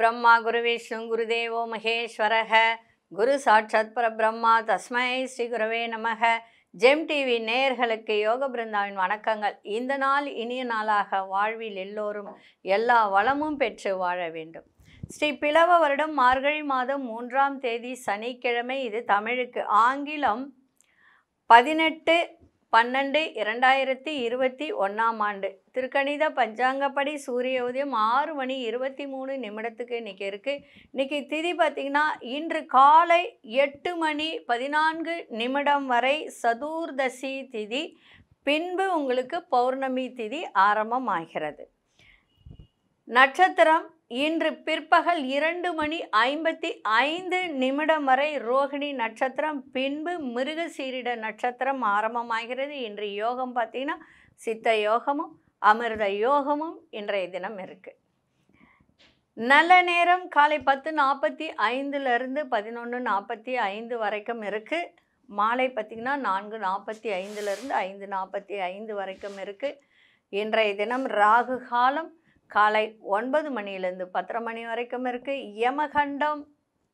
பிரம்மா குரு விஷ்ணு குருதேவோ மகேஸ்வரக குரு சாட்சாத் பரபிரம்மா தஸ்மை ஸ்ரீ குருவே நமக ஜெம் டிவி நேயர்களுக்கு யோக பிருந்தாவின் வணக்கங்கள். இந்த நாள் இனிய நாளாக வாழ்வில் எல்லோரும் எல்லா வளமும் பெற்று வாழ வேண்டும். ஸ்ரீ பிளவ வருடம் மார்கழி மாதம் மூன்றாம் தேதி சனிக்கிழமை. இது தமிழுக்கு ஆங்கிலம் பதினெட்டு பன்னெண்டு இரண்டாயிரத்தி இருபத்தி ஒன்றாம் ஆண்டு. திருக்கணித பஞ்சாங்கப்படி சூரிய உதயம் ஆறு மணி இருபத்தி மூணு நிமிடத்துக்கு இன்றைக்கி இருக்குது இன்றைக்கி திதி பார்த்திங்கன்னா இன்று காலை எட்டு மணி பதினான்கு நிமிடம் வரை சதுர்தசி திதி. பின்பு உங்களுக்கு பௌர்ணமி திதி ஆரம்பமாகிறது. நட்சத்திரம் இன்று பிற்பகல் இரண்டு மணி ஐம்பத்தி ஐந்து நிமிடம் வரை ரோகிணி நட்சத்திரம். பின்பு மிருகசீரிட நட்சத்திரம் ஆரம்பமாகிறது. இன்று யோகம் பார்த்தீங்கன்னா சித்த யோகமும் அமிர்த யோகமும் இன்றைய தினம் இருக்குது நல்ல நேரம் காலை பத்து நாற்பத்தி ஐந்துலேருந்து பதினொன்று நாற்பத்தி ஐந்து வரைக்கும் இருக்குது மாலை பார்த்திங்கன்னா நான்கு நாற்பத்தி ஐந்துலேருந்து ஐந்து நாற்பத்தி ஐந்து வரைக்கும் இருக்குது இன்றைய தினம் ராகு காலம் காலை ஒன்பது மணிலேருந்து பத்தரை மணி வரைக்கும் இருக்குது யமகண்டம்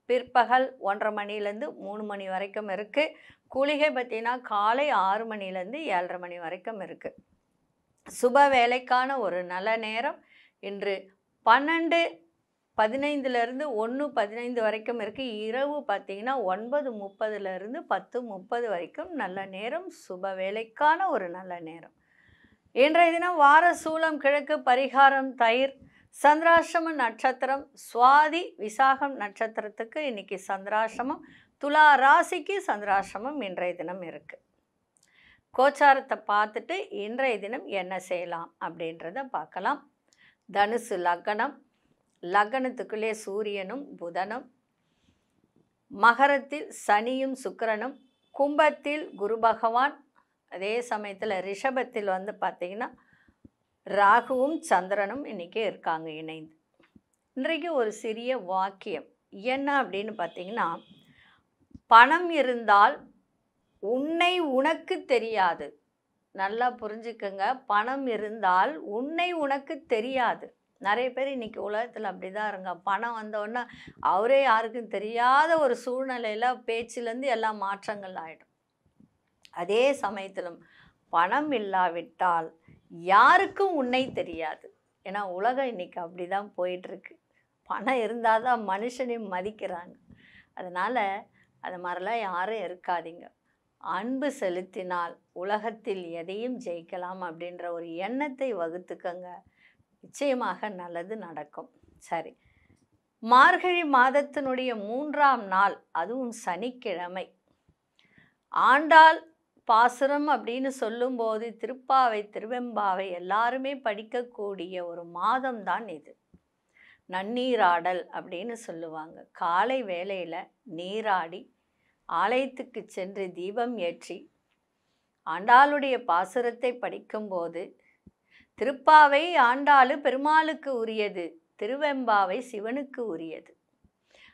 பிற்பகல் ஒன்றரை மணிலேருந்து மூணு மணி வரைக்கும் இருக்குது குளிகை பார்த்திங்கன்னா காலை ஆறு மணிலேருந்து ஏழரை மணி வரைக்கும் இருக்குது சுப வேலைக்கான ஒரு நல்ல நேரம். இன்று பன்னெண்டு பதினைந்துலேருந்து ஒன்று பதினைந்து வரைக்கும் இருக்குது இரவு பார்த்திங்கன்னா ஒன்பது முப்பதுலேருந்து பத்து முப்பது வரைக்கும் நல்ல நேரம். சுப வேலைக்கான ஒரு நல்ல நேரம். இன்றைய தினம் வார சூலம் கிழக்கு பரிகாரம் தயிர் சந்திராசிரம நட்சத்திரம் சுவாதி விசாகம் நட்சத்திரத்துக்கு இன்றைக்கி சந்திராசிரமம் துலா ராசிக்கு சந்திராசிரமம் இன்றைய தினம் இருக்குது கோச்சாரத்தை பார்த்துட்டு இன்றைய தினம் என்ன செய்யலாம் அப்படின்றத பார்க்கலாம். தனுசு லக்னம். லக்னத்துக்குள்ளே சூரியனும் புதனும். மகரத்தில் சனியும் சுக்கிரனும். கும்பத்தில் குரு பகவான். அதே சமயத்தில் ரிஷபத்தில் வந்து பார்த்திங்கன்னா ராகுவும் சந்திரனும் இன்றைக்கி இருக்காங்க இணைந்து. இன்றைக்கு ஒரு சிறிய வாக்கியம். என்ன அப்படின்னு பார்த்தீங்கன்னா பணம் இருந்தால் உன்னை உனக்கு தெரியாது. நல்லா புரிஞ்சுக்கங்க. பணம் இருந்தால் உன்னை உனக்கு தெரியாது. நிறைய பேர் இன்றைக்கி உலகத்தில் அப்படி தான் இருங்க. பணம் வந்தோடனே அவரே யாருக்கும் தெரியாத ஒரு சூழ்நிலையில் பேச்சிலேருந்து எல்லா மாற்றங்கள் ஆகிடும் அதே சமயத்திலும் பணம் இல்லாவிட்டால் யாருக்கும் உன்னை தெரியாது. ஏன்னா உலகம் இன்றைக்கி அப்படி தான் போயிட்டுருக்கு. பணம் இருந்தால் தான் மனுஷனையும் மதிக்கிறாங்க. அதனால் அது மாதிரிலாம் யாரும் இருக்காதீங்க. அன்பு செலுத்தினால் உலகத்தில் எதையும் ஜெயிக்கலாம் அப்படின்ற ஒரு எண்ணத்தை வகுத்துக்கங்க. நிச்சயமாக நல்லது நடக்கும். சரி. மார்கழி மாதத்தினுடைய மூன்றாம் நாள் அதுவும் சனிக்கிழமை. ஆண்டாள் பாசுரம் அப்படின்னு சொல்லும்போது திருப்பாவை திருவெம்பாவை எல்லாருமே படிக்கக்கூடிய ஒரு மாதம் தான் இது. நன்னீராடல் அப்படின்னு சொல்லுவாங்க. காலை வேளையில் நீராடி ஆலயத்துக்கு சென்று தீபம் ஏற்றி ஆண்டாளுடைய பாசுரத்தை படிக்கும்போது திருப்பாவை ஆண்டாளு பெருமாளுக்கு உரியது திருவெம்பாவை சிவனுக்கு உரியது.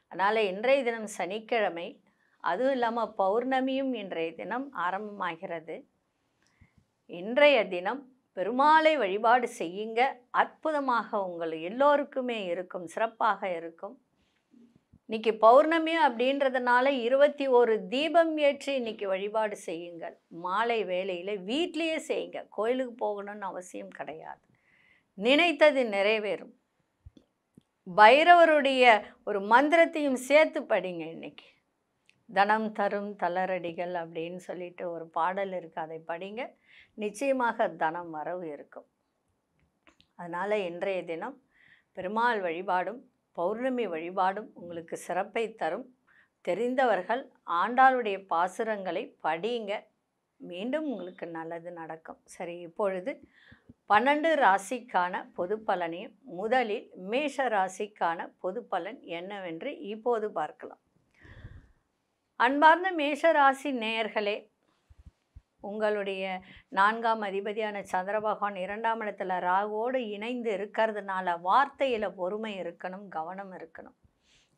அதனால் இன்றைய தினம் சனிக்கிழமை அதுவும் இல்லாமல் பௌர்ணமியும் இன்றைய தினம் ஆரம்பமாகிறது. இன்றைய தினம் பெருமாளை வழிபாடு செய்யுங்க. அற்புதமாக உங்கள் எல்லோருக்குமே இருக்கும் சிறப்பாக இருக்கும். இன்னைக்கு பௌர்ணமி அப்படின்றதுனால இருபத்தி ஒரு தீபம் ஏற்றி இன்னைக்கு வழிபாடு செய்யுங்கள். மாலை வேலையில் வீட்லேயே செய்யுங்க. கோயிலுக்கு போகணும்னு அவசியம் கிடையாது. நினைத்தது நிறைவேறும். பைரவருடைய ஒரு மந்திரத்தையும் சேர்த்து படிங்க இன்னைக்கு. தனம் தரும் தளரடிகள் அப்படின்னு சொல்லிட்டு ஒரு பாடல் இருக்குது அதை படிங்க. நிச்சயமாக தனம் வரவு இருக்கும். அதனால் இன்றைய தினம் பெருமாள் வழிபாடும் பௌர்ணமி வழிபாடும் உங்களுக்கு சிறப்பை தரும். தெரிந்தவர்கள் ஆண்டாளுடைய பாசுரங்களை படியுங்க. மீண்டும் உங்களுக்கு நல்லது நடக்கும். சரி இப்பொழுது பன்னெண்டு ராசிக்கான பொது பலனையும் முதலில் மேஷ ராசிக்கான பொது பலன் என்னவென்று இப்போது பார்க்கலாம். அன்பார்ந்த மேஷ ராசி நேயர்களே உங்களுடைய நான்காம் அதிபதியான சந்திர பகவான் இரண்டாம் இடத்துல ராகுவோடு இணைந்து இருக்கிறதுனால வார்த்தையில் பொறுமை இருக்கணும் கவனம் இருக்கணும்.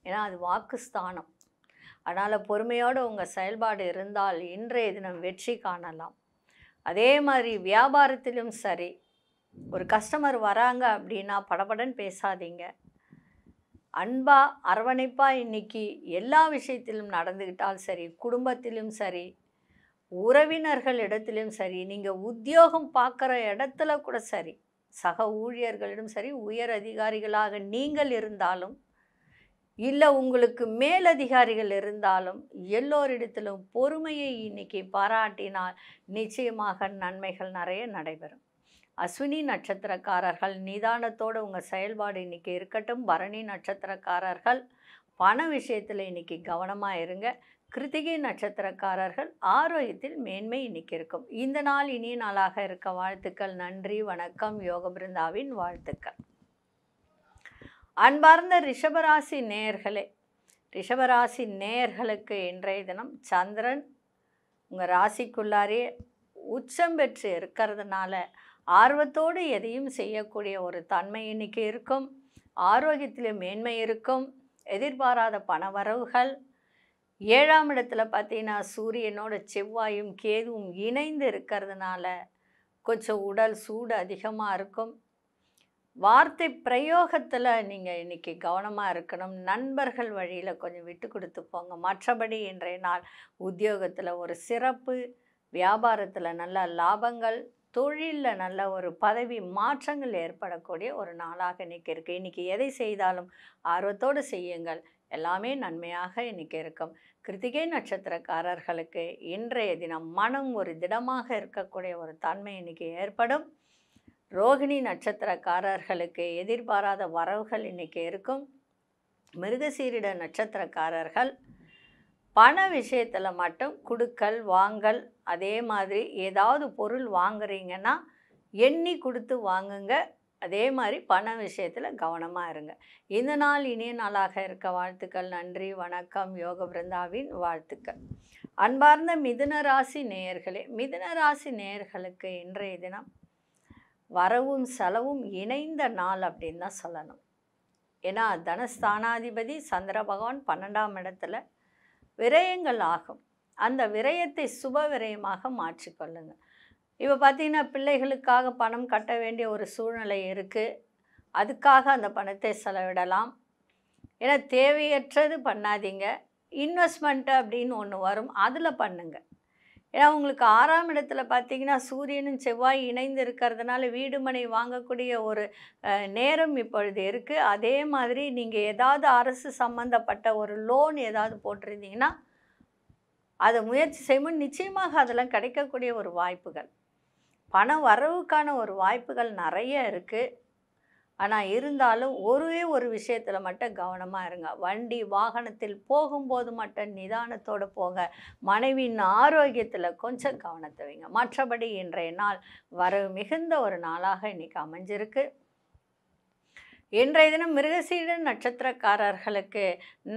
ஏன்னா அது வாக்குஸ்தானம் அதனால் பொறுமையோடு உங்கள் செயல்பாடு இருந்தால் இன்றைய தினம் வெற்றி காணலாம். அதே மாதிரி வியாபாரத்திலும் சரி ஒரு கஸ்டமர் வராங்க அப்படின்னா படபடன்னு பேசாதீங்க. அன்பா அரவணைப்பாக இன்னைக்கு எல்லா விஷயத்திலும் நடந்துக்கிட்டால் சரி குடும்பத்திலும் சரி உறவினர்களிடத்திலும் சரி நீங்கள் உத்தியோகம் பார்க்குற இடத்துல கூட சரி சக ஊழியர்களிடம் சரி உயர் அதிகாரிகளாக நீங்கள் இருந்தாலும் இல்லை உங்களுக்கு மேலதிகாரிகள் இருந்தாலும் எல்லோரிடத்திலும் பொறுமையை இன்னைக்கு பாராட்டினால் நிச்சயமாக நன்மைகள் நிறைய நடைபெறும். அஸ்வினி நட்சத்திரக்காரர்கள் நிதானத்தோடு உங்கள் செயல்பாடு இன்னைக்கு இருக்கட்டும். பரணி நட்சத்திரக்காரர்கள் பண விஷயத்தில் இன்னைக்கு கவனமாக இருங்க. கிருத்திகை நட்சத்திரக்காரர்கள் ஆரோக்கியத்தில் மேன்மை இன்னைக்கு இருக்கும் இந்த நாள் இனிய நாளாக இருக்க வாழ்த்துக்கள். நன்றி வணக்கம். யோக பிருந்தாவின் வாழ்த்துக்கள். அன்பார்ந்த ரிஷபராசி நேயர்களே ரிஷபராசி நேயர்களுக்கு இன்றைய தினம் சந்திரன் உங்கள் ராசிக்குள்ளாரே உச்சம் பெற்று இருக்கிறதுனால ஆர்வத்தோடு எதையும் செய்யக்கூடிய ஒரு தன்மை இன்னைக்கு இருக்கும். ஆரோக்கியத்தில் மேன்மை இருக்கும். எதிர்பாராத பணவரவுகள் ஏழாம் இடத்துல பார்த்தீங்கன்னா சூரியனோட செவ்வாயும் கேதுவும் இணைந்து இருக்கிறதுனால கொஞ்சம் உடல் சூடு அதிகமாக இருக்கும். வார்த்தை பிரயோகத்தில் நீங்கள் இன்னைக்கு கவனமாக இருக்கணும். நண்பர்கள் வழியில் கொஞ்சம் விட்டு கொடுத்து போங்க. மற்றபடி இன்றைய நாள் உத்தியோகத்தில் ஒரு சிறப்பு வியாபாரத்தில் நல்ல லாபங்கள் தொழிலில் நல்ல ஒரு பதவி மாற்றங்கள் ஏற்படக்கூடிய ஒரு நாளாக இன்றைக்கி இருக்குது இன்றைக்கி எதை செய்தாலும் ஆர்வத்தோடு செய்யுங்கள். எல்லாமே நன்மையாக இன்னைக்கு இருக்கும். கிருத்திகை நட்சத்திரக்காரர்களுக்கு இன்றைய தினம் மனம் ஒரு திடமாக இருக்கக்கூடிய ஒரு தன்மை இன்னைக்கு ஏற்படும். ரோகிணி நட்சத்திரக்காரர்களுக்கு எதிர்பாராத வரவுகள் இன்னைக்கு இருக்கும். மிருகசீரிட நட்சத்திரக்காரர்கள் பண விஷயத்தில் மட்டும் குடுக்கல் வாங்கல் அதே மாதிரி ஏதாவது பொருள் வாங்குறீங்கன்னா எண்ணி கொடுத்து வாங்குங்க. அதே மாதிரி பண விஷயத்தில் கவனமாக இருங்க. இந்த நாள் இனிய நாளாக இருக்க வாழ்த்துக்கள். நன்றி வணக்கம். யோக பிருந்தாவின் வாழ்த்துக்கள். அன்பார்ந்த மிதுன ராசி நேயர்களே மிதுன ராசி நேயர்களுக்கு இன்றைய தினம் வரவும் செலவும் இணைந்த நாள் அப்படின்னு தான் சொல்லணும். ஏன்னா தனஸ்தானாதிபதி சந்திர பகவான் பன்னெண்டாம் இடத்துல விரயங்கள் ஆகும். அந்த விரயத்தை சுப விரயமாக மாற்றிக்கொள்ளுங்கள் இப்போ பார்த்தீங்கன்னா பிள்ளைகளுக்காக பணம் கட்ட வேண்டிய ஒரு சூழ்நிலை இருக்குது அதுக்காக அந்த பணத்தை செலவிடலாம். ஏன்னா தேவையற்றது பண்ணாதீங்க. இன்வெஸ்ட்மெண்ட்டு அப்படின்னு ஒன்று வரும் அதில் பண்ணுங்க. ஏன்னா உங்களுக்கு ஆறாம் இடத்துல பார்த்தீங்கன்னா சூரியனும் செவ்வாய் இணைந்து இருக்கிறதுனால வீடு மனை வாங்கக்கூடிய ஒரு நேரம் இப்பொழுது இருக்குது அதே மாதிரி நீங்கள் ஏதாவது அரசு சம்மந்தப்பட்ட ஒரு லோன் ஏதாவது போட்டிருந்தீங்கன்னா அதை முயற்சி செய்யும்போது நிச்சயமாக அதெல்லாம் கிடைக்கக்கூடிய ஒரு வாய்ப்புகள். பண வரவுக்கான ஒரு வாய்ப்புகள் நிறைய இருக்குது ஆனால் இருந்தாலும் ஒரே ஒரு விஷயத்தில் மட்டும் கவனமாக இருங்க. வண்டி வாகனத்தில் போகும்போது மட்டும் நிதானத்தோடு போக மனைவியின் ஆரோக்கியத்தில் கொஞ்சம் கவனத்தை வைங்க. மற்றபடி இன்றைய நாள் வரவு மிகுந்த ஒரு நாளாக இன்றைக்கி அமைஞ்சிருக்கு. இன்றைய தினம் மிருகசீட நட்சத்திரக்காரர்களுக்கு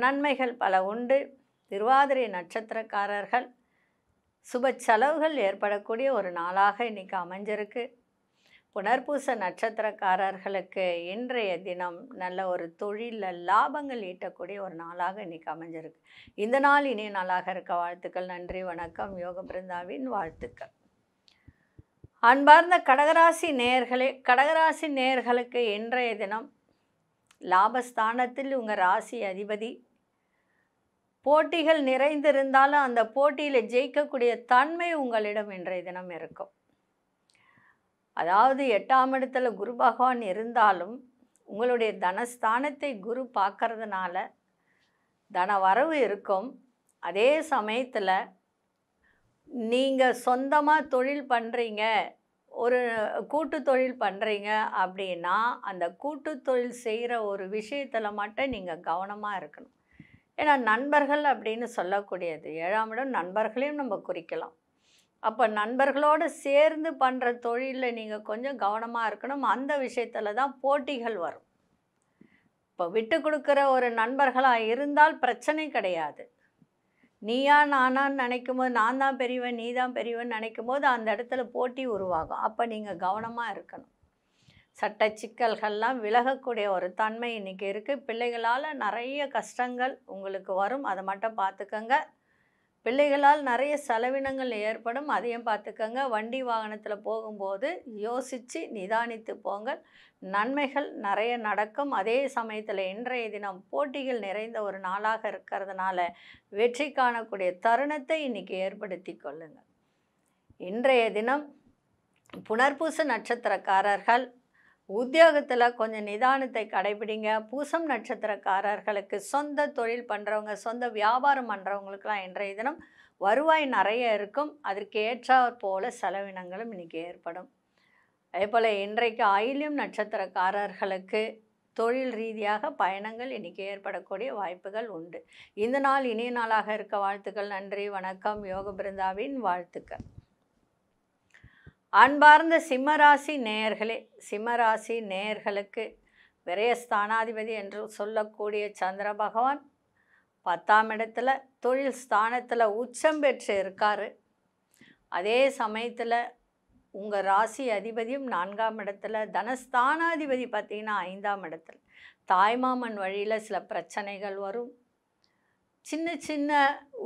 நன்மைகள் பல உண்டு. திருவாதிரை நட்சத்திரக்காரர்கள் சுப செலவுகள் ஏற்படக்கூடிய ஒரு நாளாக இன்றைக்கி அமைஞ்சிருக்கு. புனர்பூச நட்சத்திரக்காரர்களுக்கு இன்றைய தினம் நல்ல ஒரு தொழிலில் லாபங்கள் ஈட்டக்கூடிய ஒரு நாளாக இன்றைக்கி அமைஞ்சிருக்கு. இந்த நாள் இனிய நாளாக இருக்க வாழ்த்துக்கள். நன்றி வணக்கம். யோக பிருந்தாவின் வாழ்த்துக்கள். அன்பார்ந்த கடகராசி நேயர்களே கடகராசி நேயர்களுக்கு இன்றைய தினம் லாபஸ்தானத்தில் உங்கள் ராசி அதிபதி போட்டிகள் நிறைந்திருந்தாலும் அந்த போட்டியில் ஜெயிக்கக்கூடிய தன்மை உங்களிடம் இன்றைய தினம் இருக்கும். அதாவது எட்டாம் இடத்துல குரு பகவான் இருந்தாலும் உங்களுடைய தனஸ்தானத்தை குரு பார்க்கறதுனால தன வரவு இருக்கும். அதே சமயத்தில் நீங்கள் சொந்தமாக தொழில் பண்ணுறீங்க ஒரு கூட்டு தொழில் பண்ணுறீங்க அப்படின்னா அந்த கூட்டு தொழில் செய்கிற ஒரு விஷயத்தில் மட்டும் நீங்கள் கவனமாக இருக்கணும். ஏன்னா நண்பர்கள் அப்படின்னு சொல்லக்கூடியது. ஏழாம் இடம் நண்பர்களையும் நம்ம குறிக்கலாம். அப்போ நண்பர்களோடு சேர்ந்து பண்ணுற தொழிலில் நீங்கள் கொஞ்சம் கவனமாக இருக்கணும். அந்த விஷயத்தில் தான் போட்டிகள் வரும். இப்போ விட்டு கொடுக்குற ஒரு நண்பர்களாக இருந்தால் பிரச்சனை கிடையாது. நீயா நானான்னு நினைக்கும் போது நான் தான் பெரியவன் நீ தான் பெரியவன் நினைக்கும் போது அந்த இடத்துல போட்டி உருவாகும். அப்போ நீங்கள் கவனமாக இருக்கணும். சட்ட சிக்கல்கள்லாம் விலகக்கூடிய ஒரு தன்மை இன்றைக்கி இருக்குது பிள்ளைகளால் நிறைய கஷ்டங்கள் உங்களுக்கு வரும். அதை மட்டும் பார்த்துக்கோங்க. பிள்ளைகளால் நிறைய செலவினங்கள் ஏற்படும். அதையும் பார்த்துக்கோங்க. வண்டி வாகனத்தில் போகும்போது யோசித்து நிதானித்து போங்கள். நன்மைகள் நிறைய நடக்கும். அதே சமயத்தில் இன்றைய தினம் போட்டிகள் நிறைந்த ஒரு நாளாக இருக்கிறதுனால வெற்றி காணக்கூடிய தருணத்தை இன்னைக்கு ஏற்படுத்தி கொள்ளுங்கள். இன்றைய தினம் புனர்பூச நட்சத்திரக்காரர்கள் உத்தியோகத்தில் கொஞ்சம் நிதானத்தை கடைபிடிங்க. பூசம் நட்சத்திரக்காரர்களுக்கு சொந்த தொழில் பண்ணுறவங்க சொந்த வியாபாரம் பண்ணுறவங்களுக்கெல்லாம் இன்றைய தினம் வருவாய் நிறைய இருக்கும். அதற்கு ஏற்றாற் போல செலவினங்களும் இன்றைக்கி ஏற்படும். அதே போல் இன்றைக்கு ஆயிலியம் நட்சத்திரக்காரர்களுக்கு தொழில் ரீதியாக பயணங்கள் இன்றைக்கி ஏற்படக்கூடிய வாய்ப்புகள் உண்டு. இந்த நாள் இனிய நாளாக இருக்க. வாழ்த்துக்கள் நன்றி வணக்கம். யோக பிருந்தாவின் வாழ்த்துக்கள். அன்பார்ந்த சிம்மராசி நேயர்களே சிம்மராசி நேயர்களுக்கு விரயஸ்தானாதிபதி என்று சொல்லக்கூடிய சந்திர பகவான் பத்தாம் இடத்துல தொழில் ஸ்தானத்தில் உச்சம் பெற்று இருக்கார். அதே சமயத்தில் உங்கள் ராசி அதிபதியும் நான்காம் இடத்துல தனஸ்தானாதிபதி பார்த்திங்கன்னா ஐந்தாம் இடத்துல. தாய்மாமன் வழியில் சில பிரச்சனைகள் வரும். சின்ன சின்ன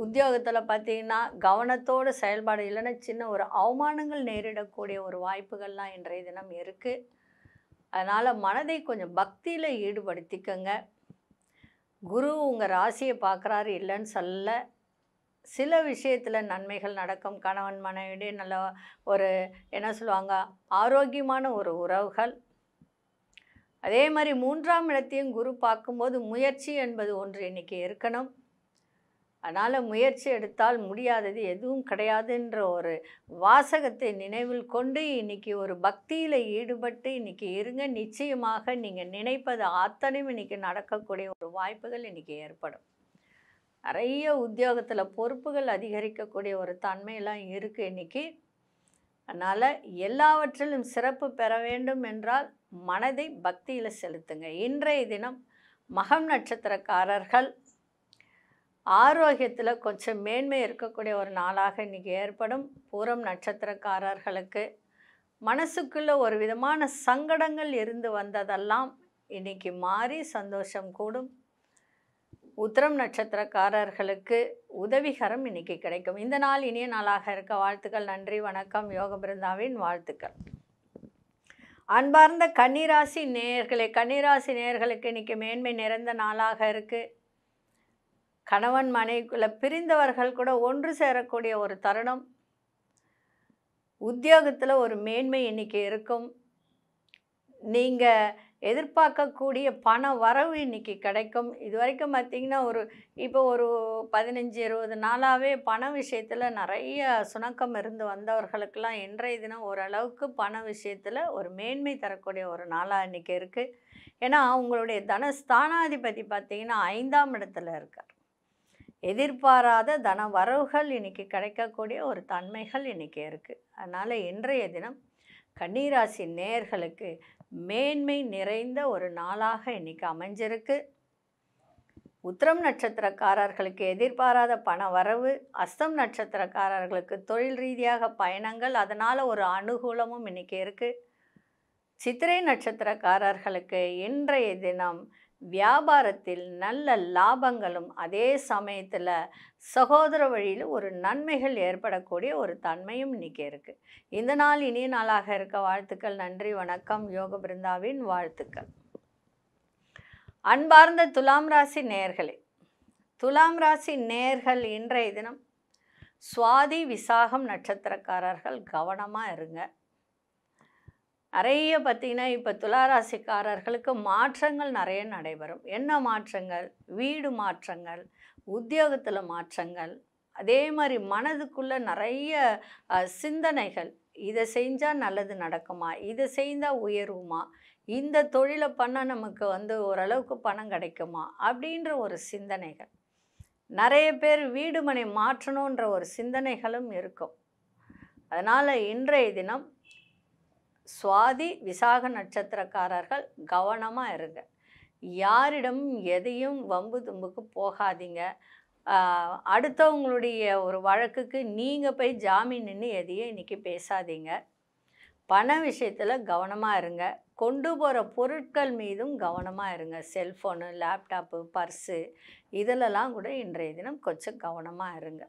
உத்தியோகத்தில் பார்த்தீங்கன்னா கவனத்தோடு செயல்பாடு இல்லைன்னா சின்ன ஒரு அவமானங்கள் நேரிடக்கூடிய ஒரு வாய்ப்புகள்லாம் இன்றைய தினம் இருக்குது அதனால் மனதை கொஞ்சம் பக்தியில் ஈடுபடுத்திக்கங்க. குரு உங்கள் ராசியை பார்க்குறாரு இல்லைன்னு சொல்ல சில விஷயத்தில் நன்மைகள் நடக்கும். கணவன் மனைவிடையே நல்ல ஒரு என்ன சொல்லுவாங்க ஆரோக்கியமான ஒரு உறவுகள். அதே மாதிரி மூன்றாம் இடத்தையும் குரு பார்க்கும்போது முயற்சி என்பது ஒன்று இன்றைக்கி இருக்கணும். அதனால் முயற்சி எடுத்தால் முடியாதது எதுவும் கிடையாதுன்ற ஒரு வாசகத்தை நினைவில் கொண்டு இன்றைக்கி ஒரு பக்தியில் ஈடுபட்டு இன்றைக்கி இருங்க. நிச்சயமாக நீங்கள் நினைப்பது அத்தனையும் இன்றைக்கி நடக்கக்கூடிய ஒரு வாய்ப்புகள் இன்றைக்கி ஏற்படும். நிறைய உத்தியோகத்தில் பொறுப்புகள் அதிகரிக்கக்கூடிய ஒரு தன்மையெல்லாம் இருக்குது இன்றைக்கி அதனால் எல்லாவற்றிலும் சிறப்பு பெற வேண்டும் என்றால் மனதை பக்தியில் செலுத்துங்க. இன்றைய தினம் மகம் நட்சத்திரக்காரர்கள் ஆரோக்கியத்தில் கொஞ்சம் மேன்மை இருக்கக்கூடிய ஒரு நாளாக இன்றைக்கி ஏற்படும். பூரம் நட்சத்திரக்காரர்களுக்கு மனசுக்குள்ளே ஒரு விதமான சங்கடங்கள் இருந்து வந்ததெல்லாம் இன்றைக்கி மாறி சந்தோஷம் கூடும். உத்திரம் நட்சத்திரக்காரர்களுக்கு உதவிகரம் இன்னைக்கு கிடைக்கும். இந்த நாள் இனிய நாளாக இருக்க வாழ்த்துக்கள் நன்றி வணக்கம். யோக பிருந்தாவின் வாழ்த்துக்கள். அன்பார்ந்த கன்னிராசி நேயர்களே கன்னிராசி நேயர்களுக்கு இன்றைக்கி மேன்மை நிறைந்த நாளாக இருக்குது கணவன் மனைவிக்குள்ளே பிரிந்தவர்கள் கூட ஒன்று சேரக்கூடிய ஒரு தருணம். உத்தியோகத்தில் ஒரு மேன்மை இன்றைக்கி இருக்கும். நீங்கள் எதிர்பார்க்கக்கூடிய பண வரவு இன்றைக்கி கிடைக்கும். இது வரைக்கும் பார்த்திங்கன்னா ஒரு இப்போ ஒரு பதினஞ்சு இருபது நாளாகவே பண விஷயத்தில் நிறைய சுணக்கம் இருந்து வந்தவர்களுக்கெல்லாம் இன்றைய தினம் ஓரளவுக்கு பண விஷயத்தில் ஒரு மேன்மை தரக்கூடிய ஒரு நாளாக இன்றைக்கி இருக்குது ஏன்னா உங்களுடைய தனஸ்தானாதிபதி பார்த்திங்கன்னா ஐந்தாம் இடத்துல இருக்கார். எதிர்பாராத தன வரவுகள் இன்னைக்கு கிடைக்கக்கூடிய ஒரு தன்மைகள் இன்னைக்கு இருக்குது அதனால் இன்றைய தினம் கன்னிராசி நேர்களுக்கு மேன்மை நிறைந்த ஒரு நாளாக இன்னைக்கு அமைஞ்சிருக்கு. உத்திரம் நட்சத்திரக்காரர்களுக்கு எதிர்பாராத பண வரவு அஸ்தம் நட்சத்திரக்காரர்களுக்கு தொழில் ரீதியாக பயணங்கள் அதனால் ஒரு அனுகூலமும் இன்னைக்கு இருக்குது சித்திரை நட்சத்திரக்காரர்களுக்கு இன்றைய தினம் வியாபாரத்தில் நல்ல லாபங்களும் அதே சமயத்தில் சகோதர வழியில் ஒரு நன்மைகள் ஏற்படக்கூடிய ஒரு தன்மையும் இன்றைக்கி இருக்குது இந்த நாள் இனிய நாளாக இருக்க வாழ்த்துக்கள். நன்றி வணக்கம். யோக பிருந்தாவின் வாழ்த்துக்கள். அன்பார்ந்த துலாம் ராசி நேர்களே துலாம் ராசி நேர்கள் இன்றைய தினம் சுவாதி விசாகம் நட்சத்திரக்காரர்கள் கவனமாக இருங்க. நிறைய பார்த்திங்கன்னா இப்போ துளாராசிக்காரர்களுக்கு மாற்றங்கள் நிறைய நடைபெறும். என்ன மாற்றங்கள்? வீடு மாற்றங்கள் உத்தியோகத்தில் மாற்றங்கள் அதே மாதிரி மனதுக்குள்ளே நிறைய சிந்தனைகள். இதை செஞ்சால் நல்லது நடக்குமா? இதை செய்தால் உயருமா? இந்த தொழிலை பண்ணால் நமக்கு வந்து ஓரளவுக்கு பணம் கிடைக்குமா? அப்படின்ற ஒரு சிந்தனைகள். நிறைய பேர் வீடுமனை மாற்றணுன்ற ஒரு சிந்தனைகளும் இருக்கும். அதனால் இன்றைய தினம் சுவாதி விசாக நட்சத்திரக்காரர்கள் கவனமாக இருங்க. யாரிடம் எதையும் வம்பு தும்புக்கு போகாதீங்க. அடுத்தவங்களுடைய ஒரு வழக்குக்கு நீங்கள் போய் ஜாமீன் நின்று எதையும் இன்றைக்கி பேசாதீங்க. பண விஷயத்தில் கவனமாக இருங்க. கொண்டு போகிற பொருட்கள் மீதும் கவனமாக இருங்க. செல்ஃபோனு லேப்டாப்பு பர்ஸு இதிலெல்லாம் கூட இன்றைய தினம் கொஞ்சம் கவனமாக இருங்க.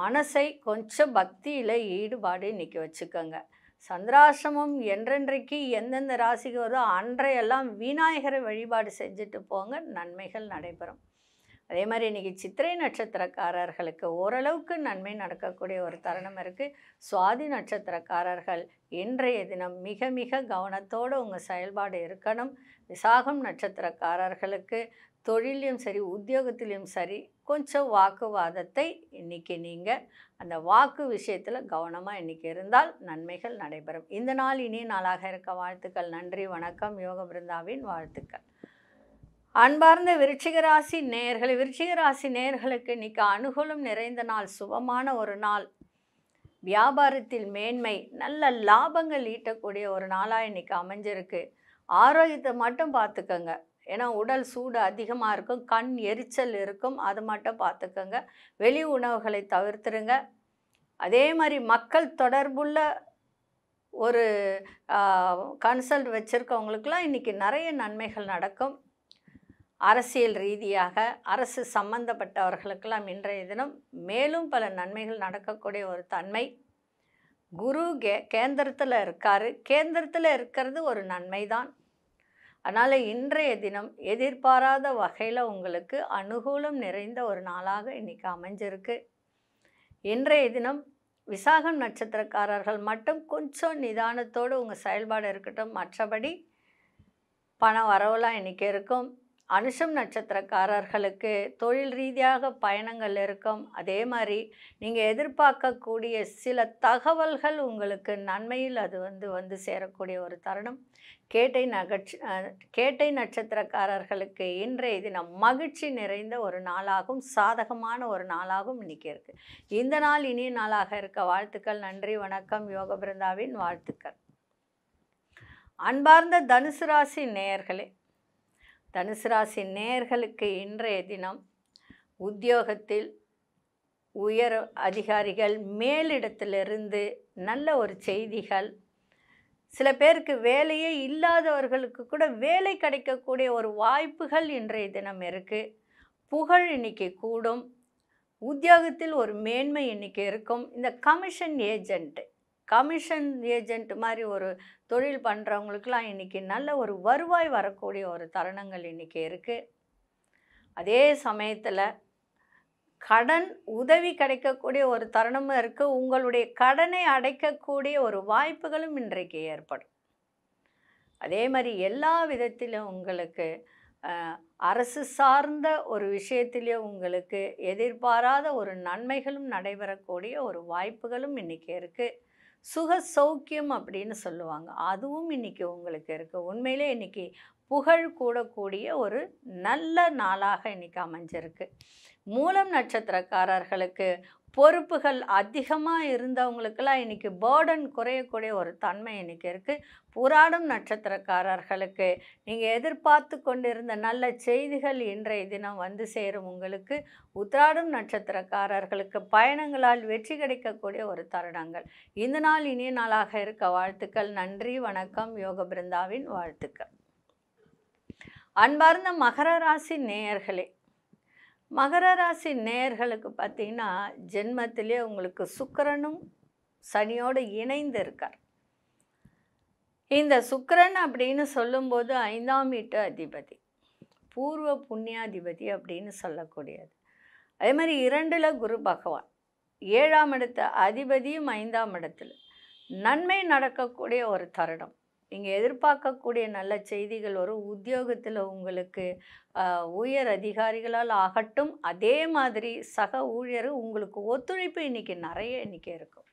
மனசை கொஞ்சம் பக்தியில் ஈடுபாடு இன்றைக்கி வச்சுக்கோங்க. சந்திராசிரமம் என்றென்றைக்கு எந்தெந்த ராசிக்கு வருதோ அன்றையெல்லாம் விநாயகரை வழிபாடு செஞ்சுட்டு போங்க. நன்மைகள் நடைபெறும். அதே மாதிரி இன்றைக்கி சித்திரை நட்சத்திரக்காரர்களுக்கு ஓரளவுக்கு நன்மை நடக்கக்கூடிய ஒரு தருணம் இருக்குது சுவாதி நட்சத்திரக்காரர்கள் இன்றைய தினம் மிக மிக கவனத்தோடு உங்கள் செயல்பாடு இருக்கணும். விசாகம் நட்சத்திரக்காரர்களுக்கு தொழிலையும் சரி உத்தியோகத்திலையும் சரி கொஞ்சம் வாக்குவாதத்தை இன்றைக்கி நீங்கள் அந்த வாக்கு விஷயத்தில் கவனமாக இன்றைக்கி இருந்தால் நன்மைகள் நடைபெறும். இந்த நாள் இனிய நாளாக இருக்க வாழ்த்துக்கள். நன்றி வணக்கம். யோக பிருந்தாவின் வாழ்த்துக்கள். அன்பார்ந்த விருச்சிகராசி நேர்கள் விருச்சிகராசி நேர்களுக்கு இன்றைக்கி இன்னைக்கு அனுகூலம் நிறைந்த நாள் சுபமான ஒரு நாள். வியாபாரத்தில் மேன்மை நல்ல லாபங்கள் ஈட்டக்கூடிய ஒரு நாளாக இன்றைக்கி அமைஞ்சிருக்கு. ஆரோக்கியத்தை மட்டும் பார்த்துக்கோங்க. ஏன்னா உடல் சூடு அதிகமாக இருக்கும் கண் எரிச்சல் இருக்கும் அது மட்டும் பார்த்துக்கோங்க. வெளி உணவுகளை தவிர்த்துருங்க. அதே மாதிரி மக்கள் தொடர்புள்ள ஒரு கன்சல்ட் வச்சுருக்கவங்களுக்கெல்லாம் இன்றைக்கி நிறைய நன்மைகள் நடக்கும். அரசியல் ரீதியாக அரசு சம்பந்தப்பட்டவர்களுக்கெல்லாம் இன்றைய தினம் மேலும் பல நன்மைகள் நடக்கக்கூடிய ஒரு தன்மை. குரு கே கேந்திரத்தில் இருக்கார். கேந்திரத்தில் இருக்கிறது ஒரு நன்மை தான் அதனால் இன்றைய தினம் எதிர்பாராத வகையில் உங்களுக்கு அனுகூலம் நிறைந்த ஒரு நாளாக இன்றைக்கி அமைஞ்சிருக்கு. இன்றைய தினம் விசாகம் நட்சத்திரக்காரர்கள் மட்டும் கொஞ்சம் நிதானத்தோடு உங்கள் செயல்பாடு இருக்கட்டும். மற்றபடி பண வரவெல்லாம் இன்றைக்கி இருக்கும். அனுஷம் நட்சத்திரக்காரர்களுக்கு தொழில் ரீதியாக பயணங்கள் இருக்கும். அதே மாதிரி நீங்கள் எதிர்பார்க்கக்கூடிய சில தகவல்கள் உங்களுக்கு நன்மையில் அது வந்து வந்து சேரக்கூடிய ஒரு தருணம். கேட்டை நகட்சி கேட்டை நட்சத்திரக்காரர்களுக்கு இன்றைய தினம் மகிழ்ச்சி நிறைந்த ஒரு நாளாகும் சாதகமான ஒரு நாளாகவும் இன்னைக்கு இருக்குது இந்த நாள் இனிய நாளாக இருக்க வாழ்த்துக்கள். நன்றி வணக்கம். யோக பிருந்தாவின் வாழ்த்துக்கள். அன்பார்ந்த தனுசு ராசி நேயர்களே தனுசு ராசி நேர்களுக்கு இன்றைய தினம் உத்தியோகத்தில் உயர் அதிகாரிகள் மேலிடத்திலிருந்து நல்ல ஒரு செய்திகள். சில பேருக்கு வேலையே இல்லாதவர்களுக்கு கூட வேலை கிடைக்கக்கூடிய ஒரு வாய்ப்புகள் இன்றைய தினம் இருக்குது புகழ் இன்னைக்கு கூடும். உத்தியோகத்தில் ஒரு மேன்மை இன்னைக்கு இருக்கும். இந்த கமிஷன் ஏஜென்ட்டு கமிஷன் ஏஜென்ட் மாதிரி ஒரு தொழில் பண்ணுறவங்களுக்கெலாம் இன்றைக்கி நல்ல ஒரு வருவாய் வரக்கூடிய ஒரு தருணங்கள் இன்றைக்கி இருக்குது அதே சமயத்தில் கடன் உதவி கிடைக்கக்கூடிய ஒரு தருணமும் இருக்குது உங்களுடைய கடனை அடைக்கக்கூடிய ஒரு வாய்ப்புகளும் இன்றைக்கு ஏற்படும். அதே மாதிரி எல்லா விதத்திலும் உங்களுக்கு அரசு சார்ந்த ஒரு விஷயத்திலே உங்களுக்கு எதிர்பாராத ஒரு நன்மைகளும் நடைபெறக்கூடிய ஒரு வாய்ப்புகளும் இன்றைக்கி இருக்குது சுக சௌக்கியம் அப்படின்னு சொல்லுவாங்க. அதுவும் இன்றைக்கி உங்களுக்கு இருக்குது உண்மையிலே இன்றைக்கி புகழ் கூடக்கூடிய ஒரு நல்ல நாளாக இன்றைக்கி அமைஞ்சிருக்கு. மூலம் நட்சத்திரக்காரர்களுக்கு பொறுப்புகள் அதிகமாக இருந்தவங்களுக்கெல்லாம் இன்றைக்கி பேர்டன் குறையக்கூடிய ஒரு தன்மை இன்றைக்கி இருக்குது புராடம் நட்சத்திரக்காரர்களுக்கு நீங்கள் எதிர்பார்த்து கொண்டிருந்த நல்ல செய்திகள் இன்றைய தினம் வந்து சேரும் உங்களுக்கு. உத்திராடம் நட்சத்திரக்காரர்களுக்கு பயணங்களால் வெற்றி கிடைக்கக்கூடிய ஒரு தருணங்கள். இந்த நாள் இனிய நாளாக இருக்க வாழ்த்துக்கள். நன்றி வணக்கம். யோக பிருந்தாவின் வாழ்த்துக்கள். அன்பார்ந்த மகர ராசி நேயர்களே மகர ராசி நேயர்களுக்கு பார்த்தீங்கன்னா ஜென்மத்திலே உங்களுக்கு சுக்கரனும் சனியோடு இணைந்து இருக்கார் இந்த சுக்கரன் அப்படின்னு சொல்லும்போது ஐந்தாம் வீட்டு அதிபதி பூர்வ புண்ணியாதிபதி அப்படின்னு சொல்லக்கூடியது. அதே மாதிரி இரண்டில் குரு பகவான் ஏழாம் இடத்த அதிபதியும் ஐந்தாம் இடத்துல. நன்மை நடக்கக்கூடிய ஒரு தருணம். நீங்கள் எதிர்பார்க்கக்கூடிய நல்ல செய்திகள் வரும். உத்தியோகத்தில் உங்களுக்கு உயர் அதிகாரிகளால் ஆகட்டும் அதே மாதிரி சக ஊழியர் உங்களுக்கு ஒத்துழைப்பு இன்றைக்கி நிறைய இன்றைக்கி இருக்கும்.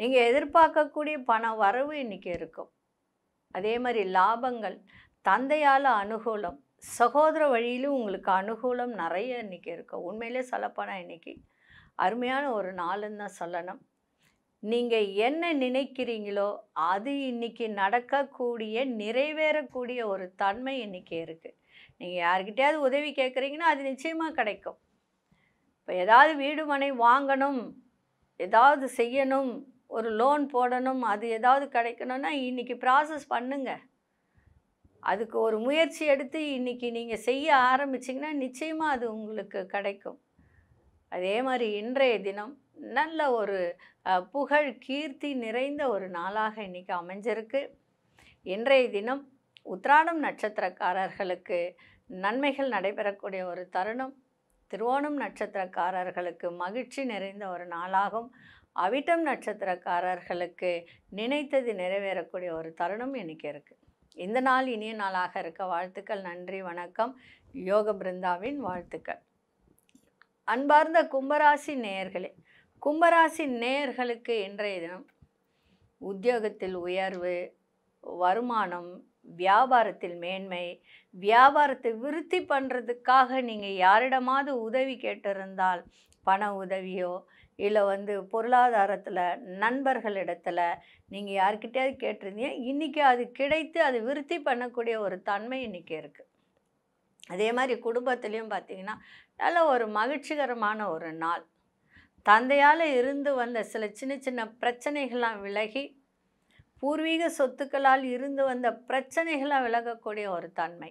நீங்கள் எதிர்பார்க்கக்கூடிய பண வரவு இன்றைக்கி இருக்கும். அதே மாதிரி லாபங்கள் தந்தையால் அனுகூலம் சகோதர வழியிலும் உங்களுக்கு அனுகூலம் நிறைய இன்றைக்கி இருக்கும். உண்மையிலே சொல்லப்போனால் இன்றைக்கி அருமையான ஒரு நாளுன்னு தான் சொல்லணும். நீங்கள் என்ன நினைக்கிறீங்களோ அது இன்னைக்கு நடக்கக்கூடிய நிறைவேறக்கூடிய ஒரு தன்மை இன்றைக்கி இருக்குது நீங்கள் யார்கிட்டயாவது உதவி கேட்குறீங்கன்னா அது நிச்சயமாக கிடைக்கும். இப்போ ஏதாவது வீடு மனை வாங்கணும் ஏதாவது செய்யணும் ஒரு லோன் போடணும் அது ஏதாவது கிடைக்கணும்னா இன்றைக்கி ப்ராசஸ் பண்ணுங்க. அதுக்கு ஒரு முயற்சி எடுத்து இன்றைக்கி நீங்கள் செய்ய ஆரம்பிச்சிங்கன்னா நிச்சயமாக அது உங்களுக்கு கிடைக்கும். அதே மாதிரி இன்றைய தினம் நல்ல ஒரு புகழ் கீர்த்தி நிறைந்த ஒரு நாளாக இன்னைக்கு அமைஞ்சிருக்கு. இன்றைய தினம் உத்ராடம் நட்சத்திரக்காரர்களுக்கு நன்மைகள் நடைபெறக்கூடிய ஒரு தருணம். திருவோணம் நட்சத்திரக்காரர்களுக்கு மகிழ்ச்சி நிறைந்த ஒரு நாளாகும். அவிட்டம் நட்சத்திரக்காரர்களுக்கு நினைத்தது நிறைவேறக்கூடிய ஒரு தருணம் இன்னைக்கு இருக்குது இந்த நாள் இனிய நாளாக இருக்க வாழ்த்துக்கள் நன்றி வணக்கம். யோக பிருந்தாவின் வாழ்த்துக்கள். அன்பார்ந்த கும்பராசி நேயர்களே கும்பராசி நேயர்களுக்கு இன்றைய தினம் உத்தியோகத்தில் உயர்வு வருமானம் வியாபாரத்தில் மேன்மை வியாபாரத்தை விருத்தி பண்ணுறதுக்காக நீங்கள் யாரிடமாவது உதவி கேட்டிருந்தால் பண உதவியோ இல்லை வந்து பொருளாதாரத்தில் நண்பர்களிடத்துல நீங்கள் யார்கிட்டயாவது கேட்டிருந்தீங்க இன்றைக்கி அது கிடைத்து அது விருத்தி பண்ணக்கூடிய ஒரு தன்மை இன்றைக்கி இருக்குது அதே மாதிரி குடும்பத்துலேயும் பார்த்திங்கன்னா நல்ல ஒரு மகிழ்ச்சிகரமான ஒரு நாள். தந்தையால் இருந்து வந்த சில சின்ன சின்ன பிரச்சனைகள்லாம் விலகி பூர்வீக சொத்துக்களால் இருந்து வந்த பிரச்சனைகளாக விலகக்கூடிய ஒரு தன்மை.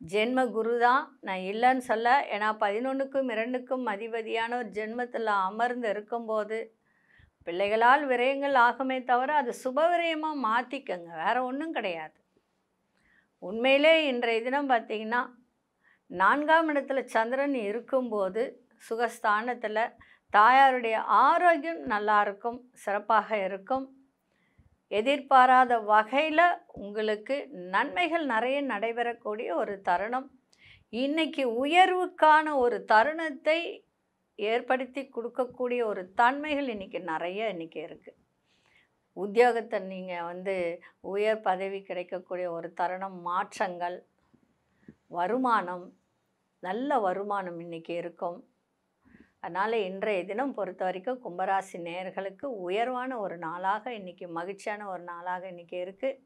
ஜென்ம குரு தான். நான் இல்லைன்னு சொல்ல ஏன்னா பதினொன்றுக்கும் இரண்டுக்கும் அதிபதியான ஒரு ஜென்மத்தில் அமர்ந்து இருக்கும்போது பிள்ளைகளால் விரயங்கள் ஆகுமே தவிர அது சுப விரயமாக மாற்றிக்கங்க வேறு ஒன்றும் கிடையாது. உண்மையிலே இன்றைய தினம் பார்த்திங்கன்னா நான்காம் இடத்துல சந்திரன் இருக்கும்போது சுகஸ்தானத்தில் தாயாருடைய ஆரோக்கியம் நல்லா இருக்கும் சிறப்பாக இருக்கும். எதிர்பாராத வகையில் உங்களுக்கு நன்மைகள் நிறைய நடைபெறக்கூடிய ஒரு தருணம். இன்னைக்கு உயர்வுக்கான ஒரு தருணத்தை ஏற்படுத்தி கொடுக்கக்கூடிய ஒரு தன்மைகள் இன்னைக்கு நிறைய இன்னைக்கு இருக்குது உத்தியோகத்தை நீங்கள் வந்து உயர் பதவி கிடைக்கக்கூடிய ஒரு தருணம் மாற்றங்கள் வருமானம் நல்ல வருமானம் இன்னைக்கு இருக்கும். அதனால் இன்றைய தினம் பொறுத்த வரைக்கும் கும்பராசி நேயர்களுக்கு உயர்வான ஒரு நாளாக இன்றைக்கி மகிழ்ச்சியான ஒரு நாளாக இன்றைக்கி இருக்குது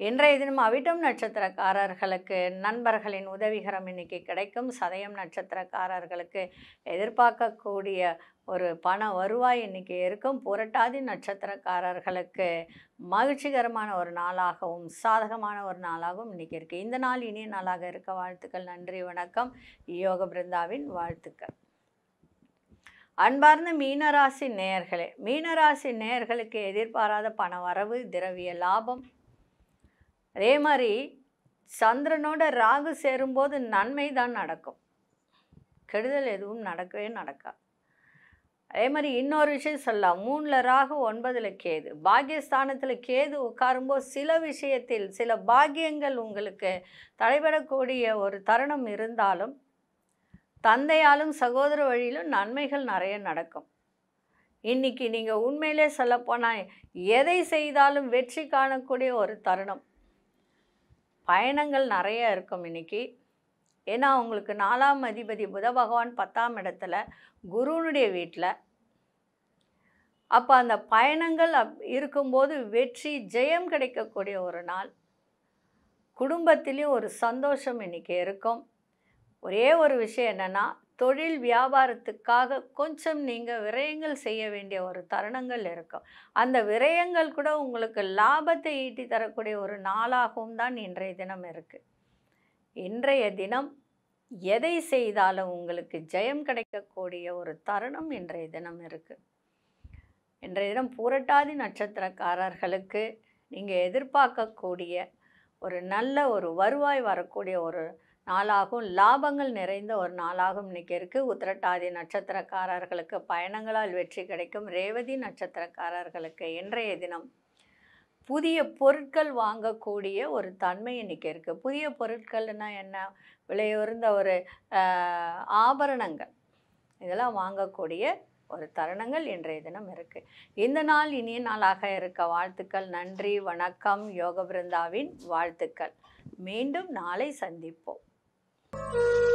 இன்றைய தினம் அவிட்டம் நட்சத்திரக்காரர்களுக்கு நண்பர்களின் உதவிகரம் இன்னைக்கு கிடைக்கும். சதயம் நட்சத்திரக்காரர்களுக்கு எதிர்பார்க்கக்கூடிய ஒரு பண வருவாய் இன்னைக்கு இருக்கும். புரட்டாதி நட்சத்திரக்காரர்களுக்கு மகிழ்ச்சிகரமான ஒரு நாளாகவும் சாதகமான ஒரு நாளாகவும் இன்றைக்கி இருக்குது இந்த நாள் இனிய நாளாக இருக்க வாழ்த்துக்கள் நன்றி வணக்கம். யோக பிருந்தாவின் வாழ்த்துக்கள். அன்பார்ந்த மீனராசி நேயர்களே மீனராசி நேயர்களுக்கு எதிர்பாராத பண வரவு திரவிய லாபம். அதே மாதிரி சந்திரனோட ராகு சேரும்போது நன்மை தான் நடக்கும். கெடுதல் எதுவும் நடக்கவே நடக்காது. அதே மாதிரி இன்னொரு விஷயம் சொல்லலாம். மூணில் ராகு ஒன்பதில் கேது. பாக்கியஸ்தானத்தில் கேது உட்காரும்போது சில விஷயத்தில் சில பாக்கியங்கள் உங்களுக்கு தடைபடக்கூடிய ஒரு தருணம் இருந்தாலும் தந்தையாலும் சகோதர வழியிலும் நன்மைகள் நிறைய நடக்கும். இன்றைக்கி நீங்கள் உண்மையிலே சொல்லப்போனால் எதை செய்தாலும் வெற்றி காணக்கூடிய ஒரு தருணம். பயணங்கள் நிறைய இருக்கும் இன்னைக்கு. ஏன்னா உங்களுக்கு நாலாம் அதிபதி புத பகவான் பத்தாம் இடத்துல குருனுடைய வீட்டில் அப்போ அந்த பயணங்கள் அப் இருக்கும்போது வெற்றி ஜெயம் கிடைக்கக்கூடிய ஒரு நாள். குடும்பத்திலையும் ஒரு சந்தோஷம் இன்னைக்கு இருக்கும். ஒரே ஒரு விஷயம் என்னென்னா தொழில் வியாபாரத்துக்காக கொஞ்சம் நீங்கள் விரயங்கள் செய்ய வேண்டிய ஒரு தருணங்கள் இருக்கும். அந்த விரயங்கள் கூட உங்களுக்கு லாபத்தை ஈட்டி தரக்கூடிய ஒரு நாளாகவும் தான் இன்றைய தினம் இருக்குது இன்றைய தினம் எதை செய்தாலும் உங்களுக்கு ஜெயம் கிடைக்கக்கூடிய ஒரு தருணம் இன்றைய தினம் இருக்குது இன்றைய தினம் பூரட்டாதி நட்சத்திரக்காரர்களுக்கு நீங்கள் எதிர்பார்க்கக்கூடிய ஒரு நல்ல ஒரு வருவாய் வரக்கூடிய ஒரு நாளாகும். லாபங்கள் நிறைந்த ஒரு நாளாகும் இன்னைக்கு இருக்குது உத்திரட்டாதி நட்சத்திரக்காரர்களுக்கு பயணங்களால் வெற்றி கிடைக்கும். ரேவதி நட்சத்திரக்காரர்களுக்கு இன்றைய தினம் புதிய பொருட்கள் வாங்கக்கூடிய ஒரு தன்மை இன்னைக்கு இருக்குது புதிய பொருட்கள்னால் என்ன? விலையுறந்த ஒரு ஆபரணங்கள். இதெல்லாம் வாங்கக்கூடிய ஒரு தருணங்கள் இன்றைய தினம் இருக்குது இந்த நாள் இனிய நாளாக இருக்க வாழ்த்துக்கள். நன்றி வணக்கம். யோக பிருந்தாவின் வாழ்த்துக்கள். மீண்டும் நாளை சந்திப்போம். Thank you.